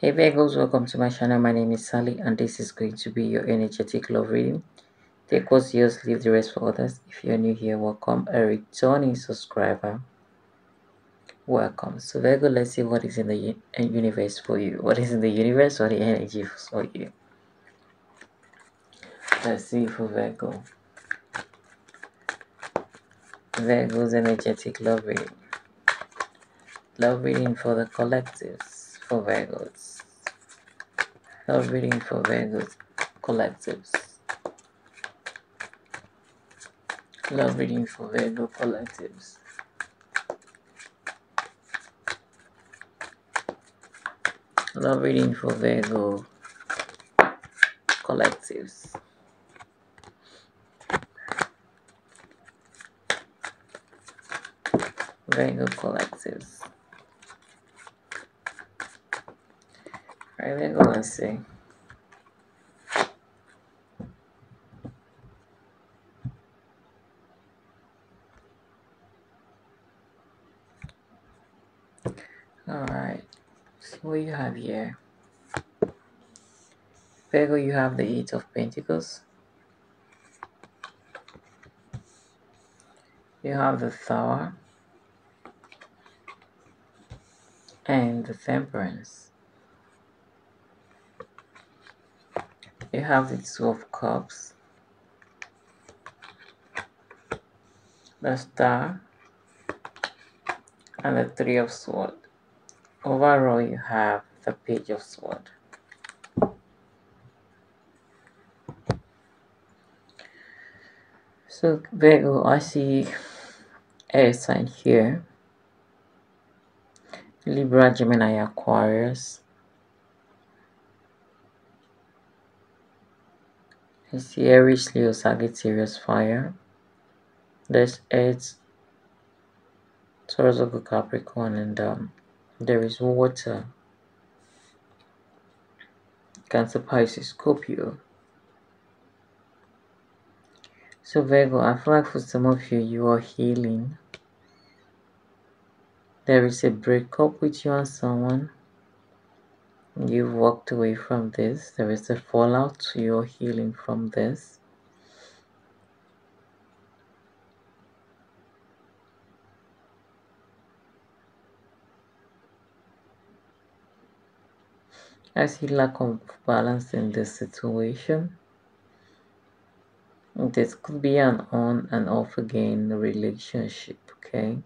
Hey Virgos, welcome to my channel. My name is Sally and this is going to be your energetic love reading. Take what's yours, leave the rest for others. If you're new here, welcome. A returning subscriber, welcome. So Virgo, let's see what is in the uh, universe for you. What is in the universe or the energy for you? Let's see for Virgo. Virgo's energetic love reading. Love reading for the collectives for Virgos. Love reading for Virgos collectives. Love reading for Virgo collectives. Love reading for Virgo collectives. Virgo collectives. Right, we're going see. Alright, see what you have here. Virgo, you have the Eight of Pentacles. You have the Tower. And the Temperance. You have the two of cups. The star and the three of swords overall you have the page of sword. So Virgo I see air sign here. Libra Gemini Aquarius is the Aries, Leo, Sagittarius fire. There's Earth, Taurus, of Capricorn, and um, there is water. Cancer, Pisces, Scorpio. So Virgo, I feel like for some of you, you are healing. There is a breakup with you and someone You've walked away from this. There is a fallout. You're healing from this. I see lack of balance in this situation. This could be an on and off again relationship, okay?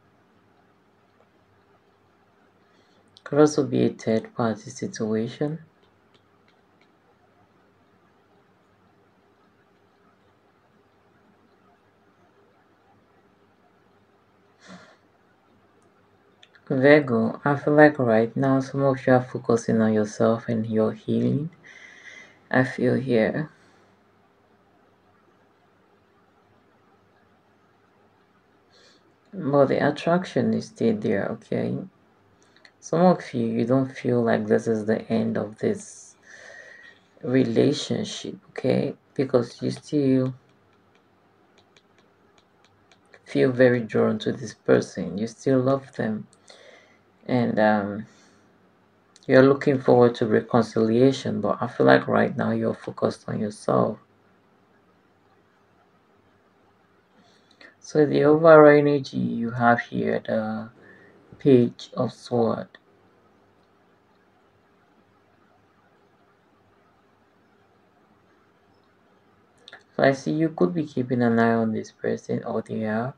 Could also be a third party situation. Virgo, I feel like right now some of you are focusing on yourself and your healing. I feel here. But the attraction is still there, okay? Some of you you don't feel like this is the end of this relationship okay? Because you still feel very drawn to this person. You still love them. And um, you're looking forward to reconciliation but i feel like right now you're focused on yourself. So the overall energy you have here the page of sword. So I see you could be keeping an eye on this person or they are.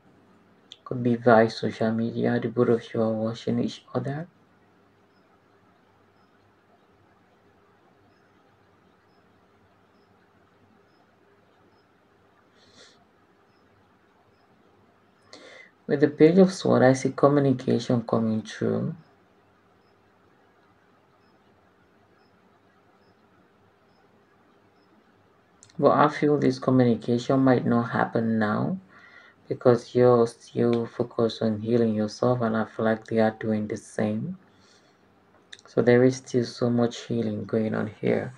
Could be via social media the both of you are watching each other With the page of sword, I see communication coming through. But I feel this communication might not happen now because you're still focused on healing yourself and I feel like they are doing the same. So there is still so much healing going on here.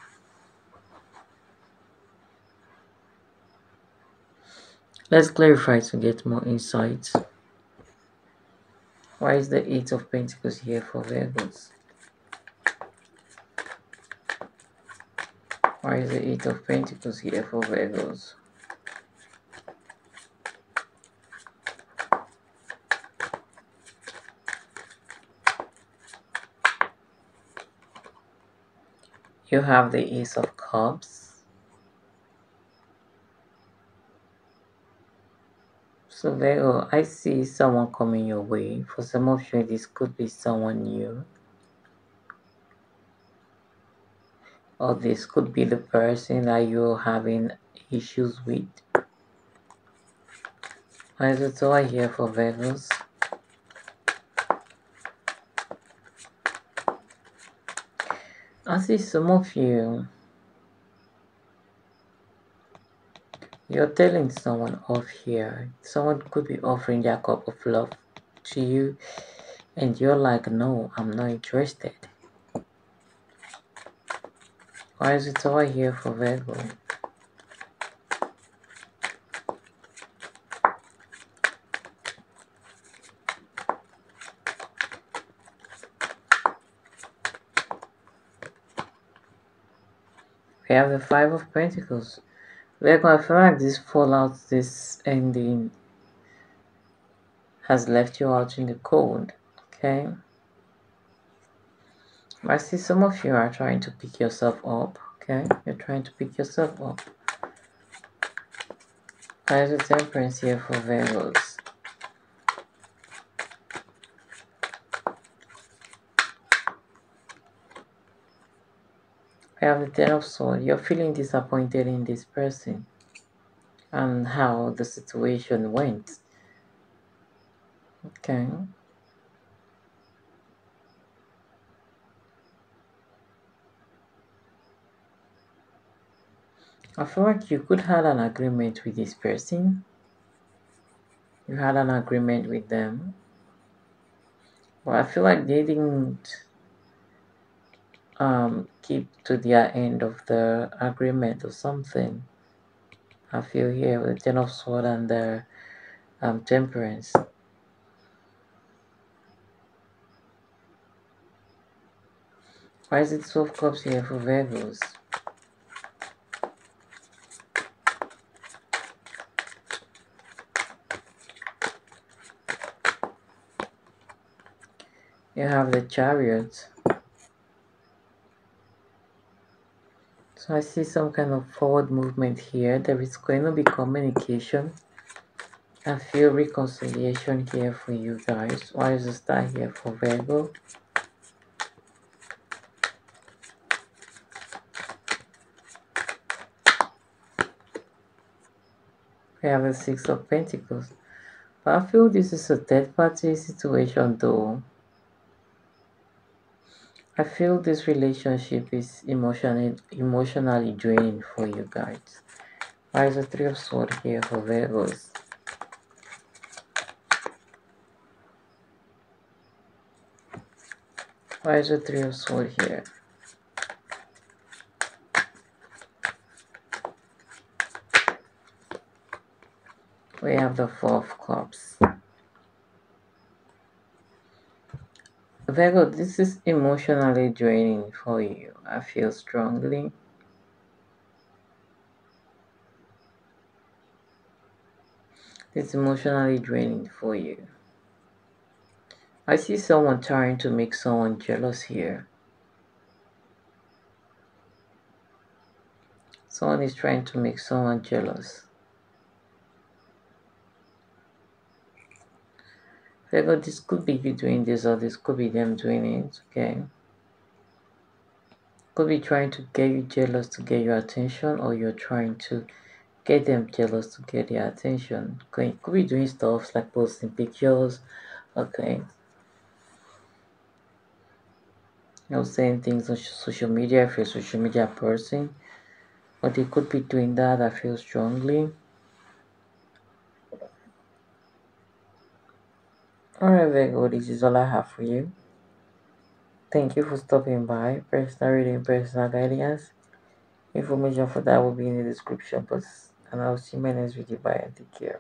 Let's clarify to get more insights. Why is the Eight of Pentacles here for Virgos? Why is the Eight of Pentacles here for Virgos? You have the Ace of Cups. So Virgo, oh, I see someone coming your way. For some of you, this could be someone new. or this could be the person that you're having issues with. As it's over here for Virgos. I see some of you, you're telling someone off here. Someone could be offering their cup of love to you, and you're like, no, I'm not interested. Why is it over here for Virgo? We have the Five of Pentacles. Virgo, I feel like this fallout, this ending has left you out in the cold, okay? I see some of you are trying to pick yourself up, okay? You're trying to pick yourself up. There's a temperance here for Virgos. I have the Ten of Swords. You're feeling disappointed in this person and how the situation went. Okay. I feel like you could have an agreement with this person. You had an agreement with them. But I feel like they didn't um, keep to their end of the agreement or something. I feel here with the Ten of Swords and the um, Temperance. Why is it Two of Cups here for Virgos? You have the chariot. So I see some kind of forward movement here. There is going to be communication. I feel reconciliation here for you guys. Why is the star here for Virgo? We have the Six of Pentacles. But I feel this is a third party situation though. I feel this relationship is emotionally emotionally draining for you guys. Why is the Three of Swords here for Virgos? Why is the Three of Swords here? We have the Four of Cups. Virgo, this is emotionally draining for you. I feel strongly. It's emotionally draining for you. I see someone trying to make someone jealous here. Someone is trying to make someone jealous. This could be you doing this or this could be them doing it, okay? Could be trying to get you jealous to get your attention or you're trying to get them jealous to get their attention. Okay, could be doing stuff like posting pictures, okay? You know, saying things on social media if you're a social media person. But they could be doing that, I feel strongly. Alright, Virgo, this is all I have for you. Thank you for stopping by. Personal reading, personal guidance. Information for that will be in the description box. And I'll see you my next video. Bye and take care.